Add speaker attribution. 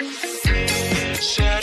Speaker 1: Shine